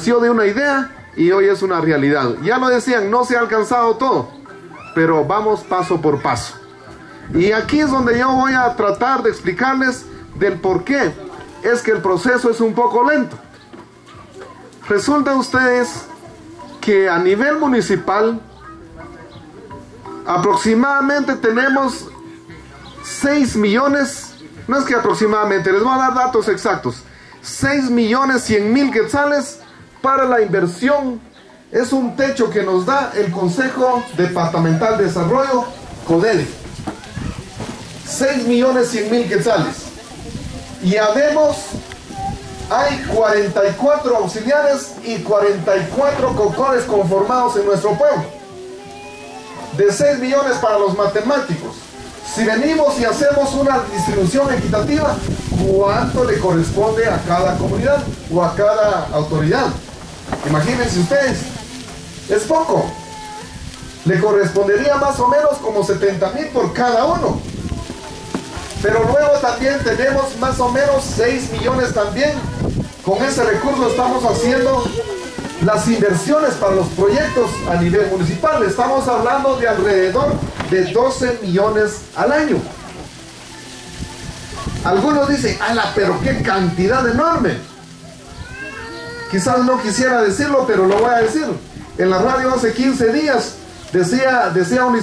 nació de una idea y hoy es una realidad. Ya lo decían, no se ha alcanzado todo, pero vamos paso por paso. Y aquí es donde yo voy a tratar de explicarles del por qué es que el proceso es un poco lento. Resulta ustedes que a nivel municipal aproximadamente tenemos 6 millones, no es que aproximadamente, les voy a dar datos exactos, 6 millones 100 mil quetzales para la inversión. Es un techo que nos da el Consejo Departamental de Desarrollo, CODEDI. 6 millones 100 mil quetzales. Y habemos, hay 44 auxiliares y 44 cocores conformados en nuestro pueblo. De 6 millones para los matemáticos. Si venimos y hacemos una distribución equitativa, ¿cuánto le corresponde a cada comunidad o a cada autoridad? Imagínense ustedes, es poco. Le correspondería más o menos como 70 mil por cada uno. Pero luego también tenemos más o menos 6 millones también. Con ese recurso estamos haciendo las inversiones para los proyectos a nivel municipal. Estamos hablando de alrededor de 12 millones al año. Algunos dicen, ala, pero qué cantidad enorme. Quizás no quisiera decirlo, pero lo voy a decir. En la radio hace 15 días decía, decía un